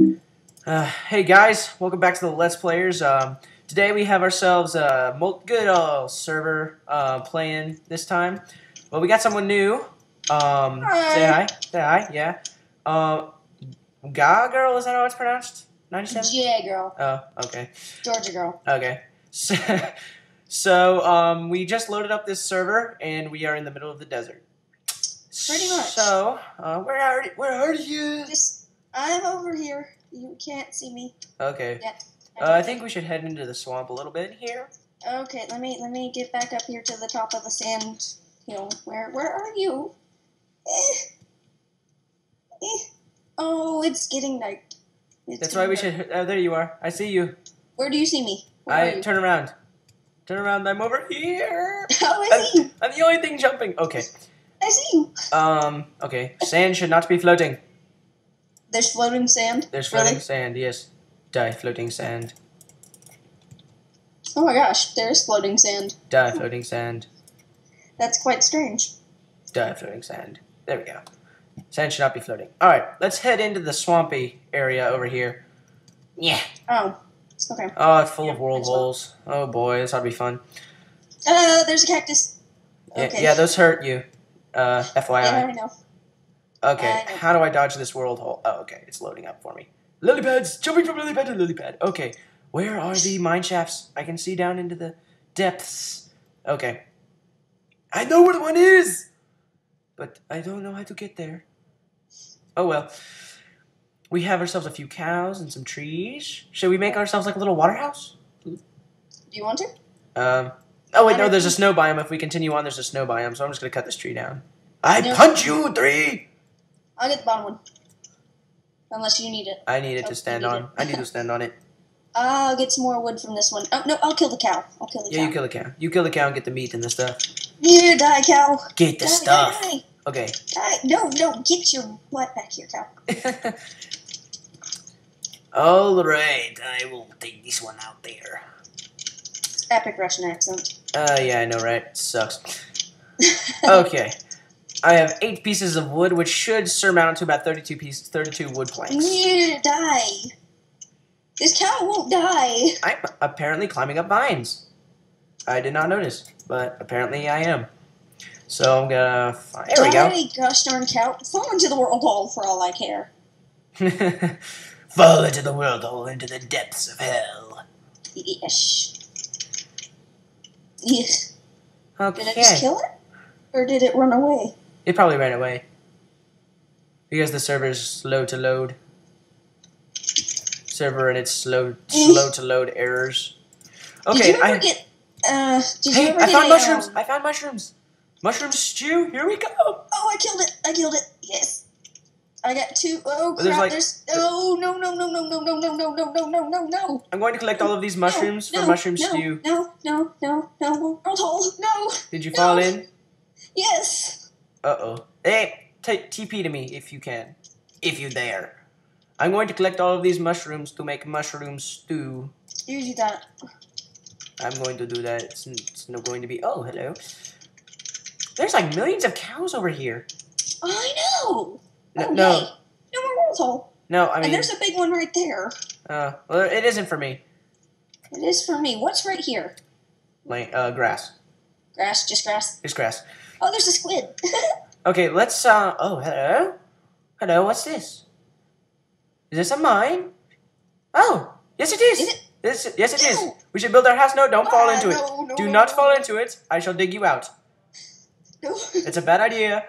Uh, hey guys, welcome back to the Let's Players. Um, today we have ourselves a good old server uh, playing this time. Well, we got someone new. Um, Hi. Say hi. Say hi. Yeah. Uh, Ga girl, is that how it's pronounced? Ninety-seven. GA girl, Oh, okay. Georgia girl. Okay. So, so um, we just loaded up this server, and we are in the middle of the desert. Pretty much. So, uh, where are where are you? I'm over here. You can't see me. Okay. Yet. Uh, I think we should head into the swamp a little bit here. Okay, let me let me get back up here to the top of the sand hill. Where where are you? Eh. Eh. Oh, it's getting night. It's That's why we getting should. Oh, there you are. I see you. Where do you see me? Where I turn around. Turn around. I'm over here. Oh, I see you. I'm the only thing jumping. Okay. I see you. Um. Okay. Sand should not be floating. There's floating sand. There's floating Really? sand. Yes. Die floating sand. Oh my gosh, there's floating sand. Die floating sand. That's quite strange. Die floating sand. There we go. Sand should not be floating. All right. Let's head into the swampy area over here. Yeah. Oh, okay. Oh, it's full of Yeah, world thanks, holes. Oh boy, this ought to be fun. Uh, there's a cactus. Yeah, Okay. yeah, those hurt you. Uh, FYI. Yeah. I know. Okay, know. how do I dodge this world hole? Oh, okay, it's loading up for me. Lily pads! Jumping from lily pad to lily pad. Okay, where are the mine shafts? I can see down into the depths. Okay. I know where the one is! But I don't know how to get there. Oh well. We have ourselves a few cows and some trees. Should we make ourselves like a little water house? Do you want to? Um. Oh wait, no. There's a snow biome. If we continue on, there's a snow biome. So I'm just gonna cut this tree down. I No. punch you three. I'll get the bottom one. Unless you need it. I need it Oh, to stand on. I need to stand on it. I'll get some more wood from this one. Oh, no, I'll kill the cow. I'll kill the cow. Yeah, cow. you kill the cow. You kill the cow and get the meat and the stuff. You die, cow. Get the Die, stuff. Die, Okay. die. No, no, get your butt back here, cow. All right, I will take this one out there. Epic Russian accent. Uh, yeah, I know, right? Sucks. Okay. I have eight pieces of wood, which should surmount to about thirty-two pieces, thirty-two wood planks. Here, die. This cow won't die. I'm apparently climbing up vines. I did not notice, but apparently I am. So I'm gonna. Find, there we go. Gosh darn cow. Fall into the world hole for all I care. Fall into the world hole, into the depths of hell. Yes. Yeah. Okay. Did I just kill it? Or did it run away? It probably ran away. Because the server's slow to load. Server and its slow slow to load errors. Okay, did you ever I get? Uh, did Hey, ever I found a, mushrooms! um, I found mushrooms! Mushroom stew, here we go! oh, I killed it! I killed it! Yes. I got two. Oh There's like- There's oh no no no no no no no no no no no no no. I'm going to collect all of these mushrooms no, for mushroom no, stew. No no no no world hole no. Did you no. fall in? Yes. Uh oh. Hey, t- TP to me if you can. If you dare. I'm going to collect all of these mushrooms to make mushroom stew. You do that. I'm going to do that. It's, it's not going to be. Oh, hello. There's like millions of cows over here. I know. No, oh, no, yay. No more world hole. no. I mean. and there's a big one right there. uh, well, it isn't for me. It is for me. What's right here? Like, uh, grass. Grass, just grass. It's grass. Oh, there's a squid. Okay, let's. Uh, oh, hello. Hello. What's this? Is this a mine? Oh, yes, it is. Is it? This, yes, it is. We should build our house. No, don't fall Ah, into it. no, no, Do no, not no, fall into it. I shall dig you out. No. It's a bad idea.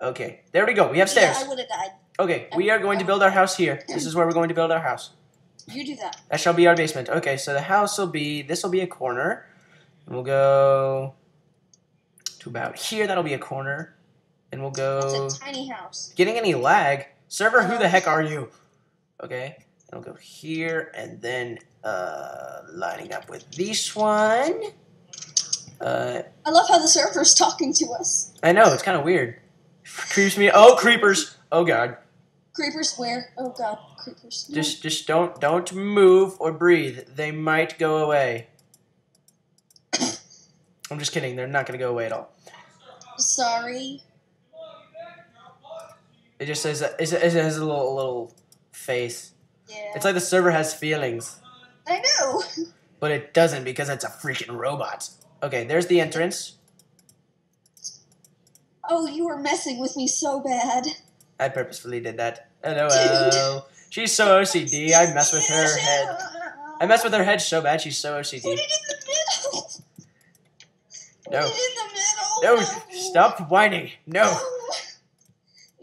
Okay, there we go. We have stairs. Yeah. I would have died. Okay, we are going to build our house here. This is where we're going to build our house. You do that. That shall be our basement. Okay, so the house will be. This will be a corner. And we'll go to about here. That'll be a corner. And we'll go. It's a tiny house. Getting any lag? Server, who the heck are you? Okay, and we'll go here, and then uh, lining up with this one. Uh, I love how the server's talking to us. I know it's kind of weird. Creeps me. Oh, creepers! Oh god! Creepers where? Oh god, creepers. No. Just, just don't, don't move or breathe. They might go away. I'm just kidding. They're not gonna go away at all. Sorry. It just says that it it has a little, a little face. Yeah. It's like the server has feelings, I know. but it doesn't because it's a freaking robot. Okay, there's the entrance. Oh, you were messing with me so bad. I purposefully did that. LOL. She's so OCD. I mess with her head. I mess with her head so bad. She's so OCD. it in the middle. No. In the middle. No, stop whining. No. No.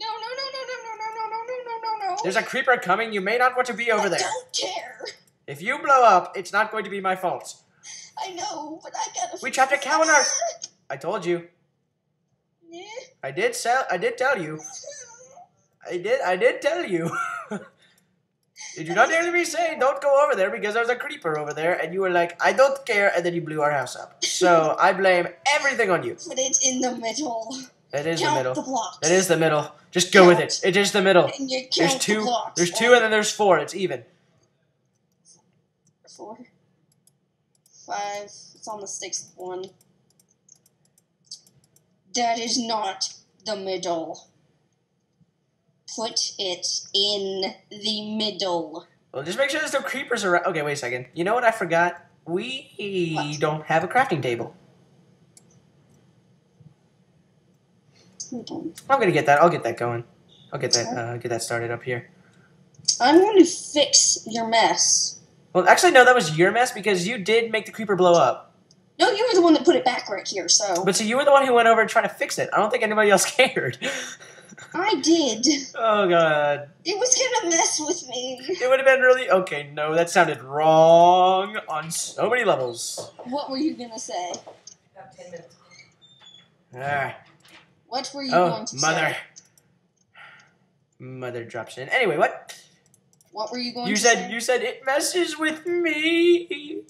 No, no, no, no, no, no, no, no, no, no, no, no. There's a creeper coming. You may not want to be over I there. I don't care. If you blow up, it's not going to be my fault. I know, but I gotta. We trapped a cow in our- I told you. Yeah. I did sell. I did tell you. I did. I did tell you. Did you not hear me say don't go over there because there's a creeper over there, and you were like, I don't care, and then you blew our house up. So I blame everything on you. Put it in the middle. That is the count middle. the blocks. That is the middle. Just go with it. It is the middle. Count There's the two. blocks. There's two, and then there's four. It's even. four, five. It's on the sixth one. That is not the middle. Put it in the middle. Well, just make sure there's no creepers around. Okay, wait a second. You know what I forgot? We What? don't have a crafting table. I'm gonna get that. I'll get that going. I'll get that. Uh, get that started up here. I'm going to fix your mess. Well, actually, no. That was your mess because you did make the creeper blow up. No, you were the one that put it back right here, so. But so you were the one who went over and tried to fix it. I don't think anybody else cared. I did. oh god, It was gonna mess with me. it would have been really okay. No, that sounded wrong on so many levels. What were you gonna say? About 10 minutes. Ah, What were you oh, going to mother. say? Mother Mother drops in. Anyway, what What were you going you to said? say? You said it messes with me.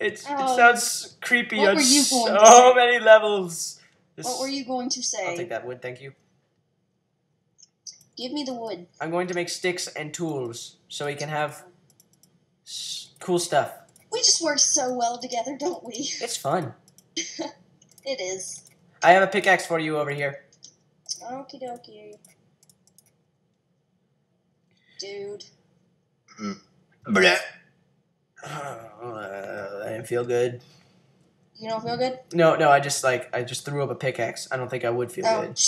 It's, it Oh. sounds creepy on so going to say? many levels. This- What were you going to say? I'll take that wood, thank you. Give me the wood. I'm going to make sticks and tools so we can have s- cool stuff. We just work so well together, don't we? It's fun. It is. I have a pickaxe for you over here. Okie dokie. Dude. Uh, I didn't feel good. You don't feel good? No, no, I just like I just threw up a pickaxe. I don't think I would feel Oh, good.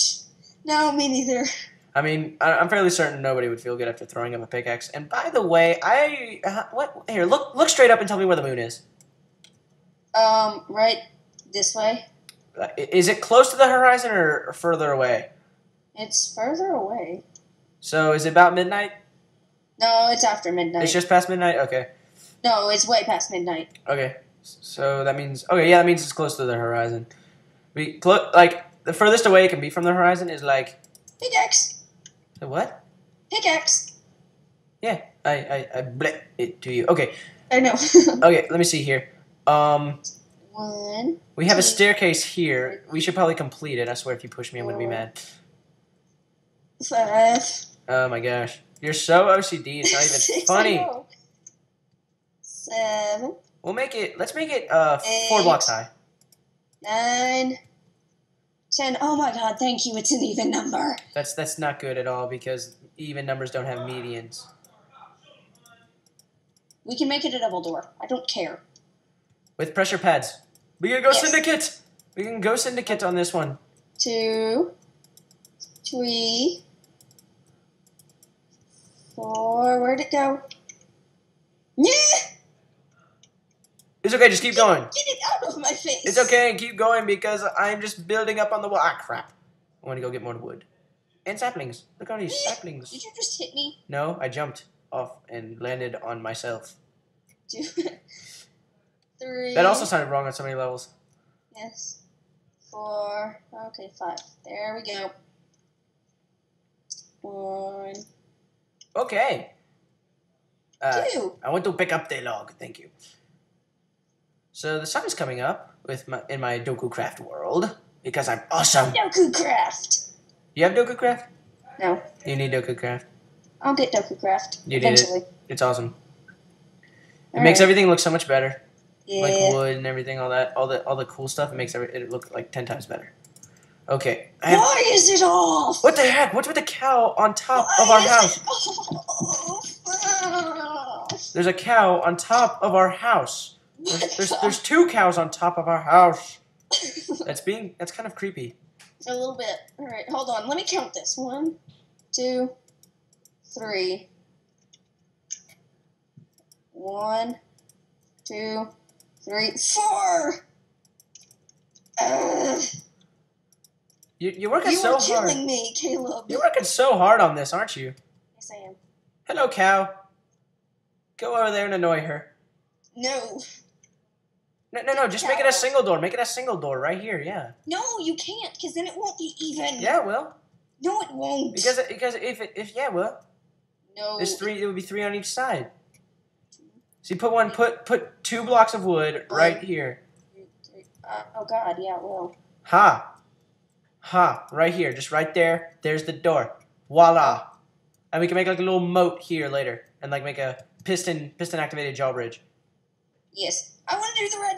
No, me neither. I mean, I'm fairly certain nobody would feel good after throwing up a pickaxe. And by the way, I uh, what here? Look, look straight up and tell me where the moon is. Um, right this way. Uh, Is it close to the horizon or, or further away? It's further away. So is it about midnight? No, it's after midnight. It's just past midnight. Okay. no, it's way past midnight. Okay, so that means okay, yeah, that means it's close to the horizon. We clo- like the furthest away it can be from the horizon is like Pickaxe! What? Pickaxe! Yeah, I I I blip it to you. Okay, I know. okay, let me see here. Um, One. we have a staircase here. We should probably complete it. I swear, if you push me, I'm gonna be mad. Five. Oh my gosh, you're so OCD. It's not even Six, funny. Seven. We'll make it. Let's make it uh four blocks high. Nine. Ten. Oh my god, thank you. It's an even number. That's that's not good at all because even numbers don't have medians. We can make it a double door. I don't care. With pressure pads, we can go Yes. syndicate. We can go syndicate on this one. Two. Three. Four. Where'd it go? Yeah! It's okay. Just keep going. Get it out of my face! It's okay. Keep going because I'm just building up on the wall. Ah, crap. I want to go get more wood and saplings. Look at all these saplings. Did you just hit me? No, I jumped off and landed on myself. Two. Three. That also sounded wrong on so many levels. Yes. Four. Okay, five. There we go. One. Okay. Uh, Two. I want to pick up the log. Thank you. So the sun is coming up with my in my Dokucraft world because I'm awesome. Dokucraft. You have Dokucraft? No, You need Dokucraft. I'll get Dokucraft You need it. eventually. It's awesome. It All makes right. everything look so much better. Yeah. Like wood and everything, all that, all the all the cool stuff. It makes every, it look like ten times better. Okay. Have, Why is it off? what the heck? What's with the cow on top Why of our house? There's a cow on top of our house. There's, there's, there's two cows on top of our house. That's being that's kind of creepy. A little bit. All right, hold on. Let me count this. One, two, three. One, two, three, four. Ugh. You, you're working you so are killing hard. me, Caleb. You're working so hard on this, aren't you? Yes, I am. Hello, cow. Go over there and annoy her. No, No, no, no. Just make it a single door. Make it a single door right here. Yeah. no, you can't, because then it won't be even. Yeah, well, No, it won't. because because if it, if yeah, well, no. there's three. It would be three on each side. So you put one. Put put two blocks of wood right here. Uh, oh God, yeah, it will. Ha. Ha. Right here. Just right there. There's the door. Voila. And we can make like a little moat here later, and like make a piston piston activated drawbridge. Yes, I want to do the red